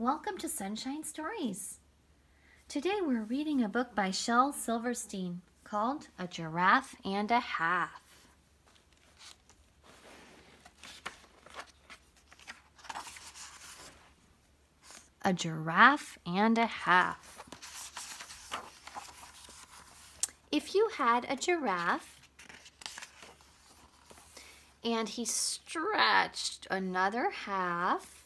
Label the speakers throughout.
Speaker 1: Welcome to Sunshine Stories. Today we're reading a book by Shel Silverstein called A Giraffe and a Half. A Giraffe and a Half. If you had a giraffe and he stretched another half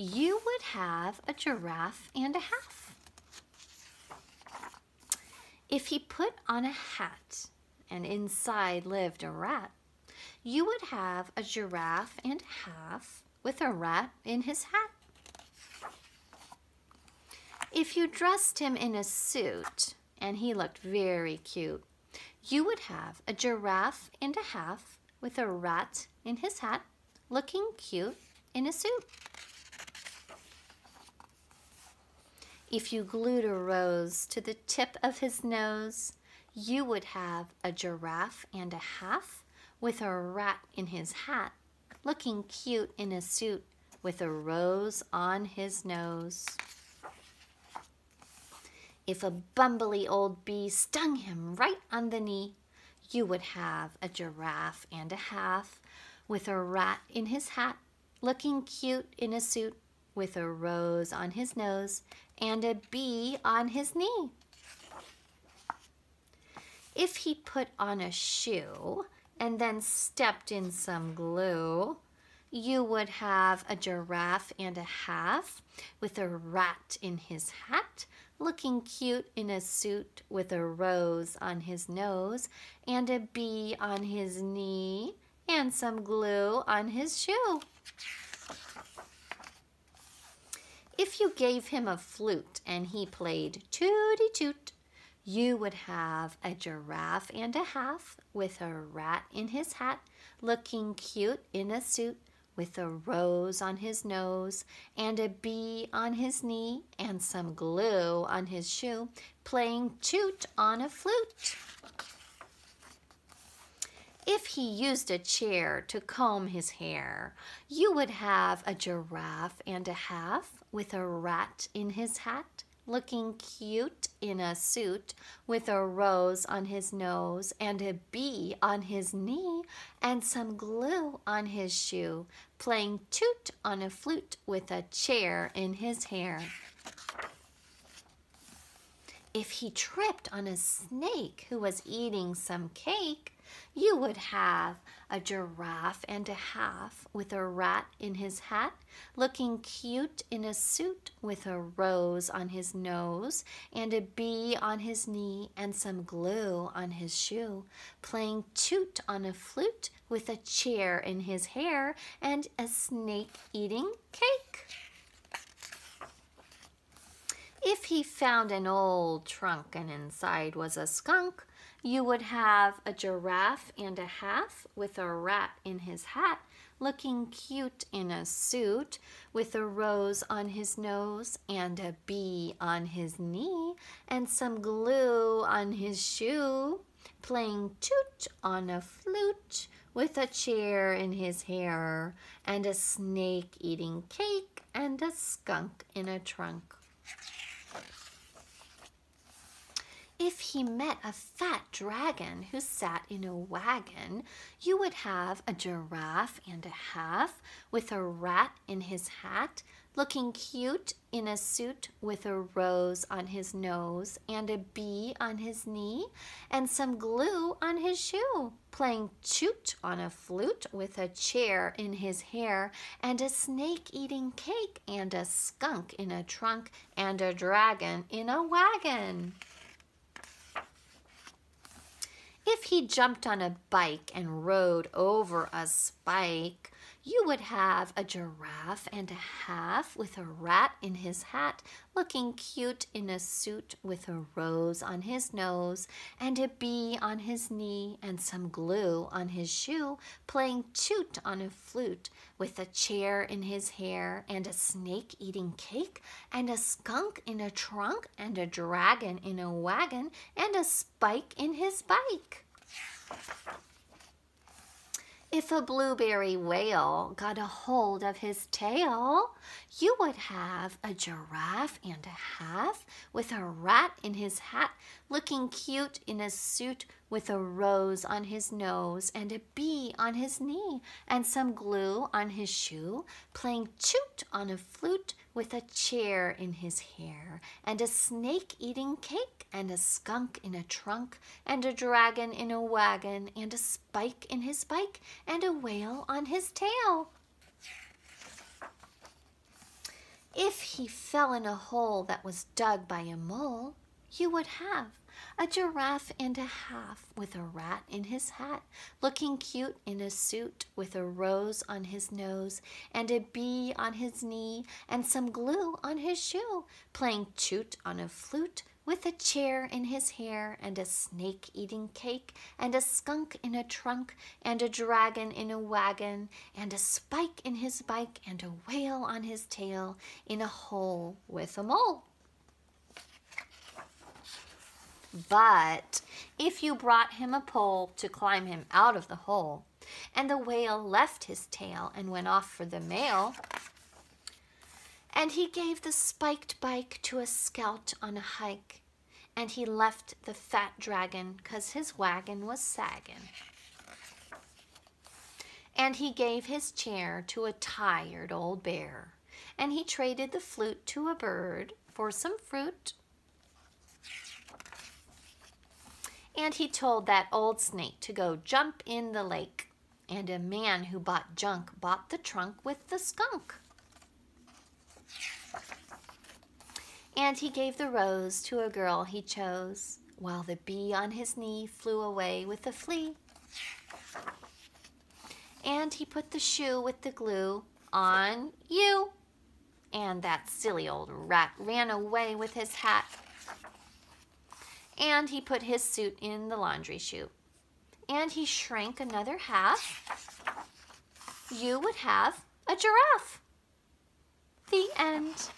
Speaker 1: you would have a giraffe and a half. If he put on a hat and inside lived a rat, you would have a giraffe and a half with a rat in his hat. If you dressed him in a suit and he looked very cute, you would have a giraffe and a half with a rat in his hat looking cute in a suit. If you glued a rose to the tip of his nose, you would have a giraffe and a half with a rat in his hat, looking cute in a suit with a rose on his nose. If a bumbly old bee stung him right on the knee, you would have a giraffe and a half with a rat in his hat, looking cute in a suit with a rose on his nose and a bee on his knee. If he put on a shoe and then stepped in some glue, you would have a giraffe and a half with a rat in his hat, looking cute in a suit with a rose on his nose and a bee on his knee and some glue on his shoe. If you gave him a flute and he played tooty toot, you would have a giraffe and a half with a rat in his hat, looking cute in a suit with a rose on his nose and a bee on his knee and some glue on his shoe, playing toot on a flute. If he used a chair to comb his hair, you would have a giraffe and a half with a rat in his hat, looking cute in a suit with a rose on his nose and a bee on his knee and some glue on his shoe, playing toot on a flute with a chair in his hair. If he tripped on a snake who was eating some cake, you would have a giraffe and a half with a rat in his hat, looking cute in a suit with a rose on his nose and a bee on his knee and some glue on his shoe, playing toot on a flute with a chair in his hair and a snake eating cake. If he found an old trunk and inside was a skunk, you would have a giraffe and a half with a rat in his hat, looking cute in a suit, with a rose on his nose and a bee on his knee, and some glue on his shoe, playing toot on a flute, with a chair in his hair, and a snake eating cake, and a skunk in a trunk. If he met a fat dragon who sat in a wagon, you would have a giraffe and a half with a rat in his hat, looking cute in a suit with a rose on his nose and a bee on his knee and some glue on his shoe, playing toot on a flute with a chair in his hair and a snake eating cake and a skunk in a trunk and a dragon in a wagon. If he jumped on a bike and rode over a spike, you would have a giraffe and a half with a rat in his hat, looking cute in a suit with a rose on his nose and a bee on his knee and some glue on his shoe, playing toot on a flute with a chair in his hair and a snake eating cake and a skunk in a trunk and a dragon in a wagon and a spike in his bike. If a blueberry whale got a hold of his tail, you would have a giraffe and a half with a rat in his hat, looking cute in a suit with a rose on his nose and a bee on his knee and some glue on his shoe, playing toot on a flute with a chair in his hair and a snake eating cake and a skunk in a trunk and a dragon in a wagon and a spike in his bike and a whale on his tail. If he fell in a hole that was dug by a mole, you would have a giraffe and a half with a rat in his hat, looking cute in a suit with a rose on his nose and a bee on his knee and some glue on his shoe, playing toot on a flute with a chair in his hair and a snake eating cake and a skunk in a trunk and a dragon in a wagon and a spike in his bike and a whale on his tail in a hole with a mole. But if you brought him a pole to climb him out of the hole, and the whale left his tail and went off for the mail, and he gave the spiked bike to a scout on a hike, and he left the fat dragon 'cause his wagon was sagging. And he gave his chair to a tired old bear, and he traded the flute to a bird for some fruit And he told that old snake to go jump in the lake. And a man who bought junk bought the trunk with the skunk. And he gave the rose to a girl he chose, while the bee on his knee flew away with the flea. And he put the shoe with the glue on you. And that silly old rat ran away with his hat and he put his suit in the laundry chute. And he shrank another half. You would have a giraffe. The end.